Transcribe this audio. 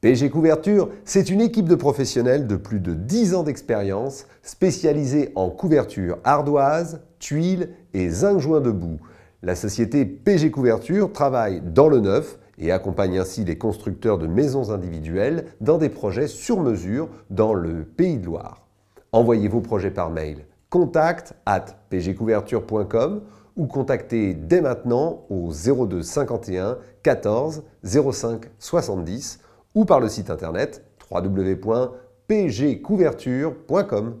PG Couverture, c'est une équipe de professionnels de plus de 10 ans d'expérience spécialisée en couverture ardoise, tuiles et zinc joint debout. La société PG Couverture travaille dans le neuf et accompagne ainsi les constructeurs de maisons individuelles dans des projets sur mesure dans le Pays de Loire. Envoyez vos projets par mail contact at pgcouverture.com ou contactez dès maintenant au 02 51 14 05 70 ou par le site internet www.pgcouverture.com.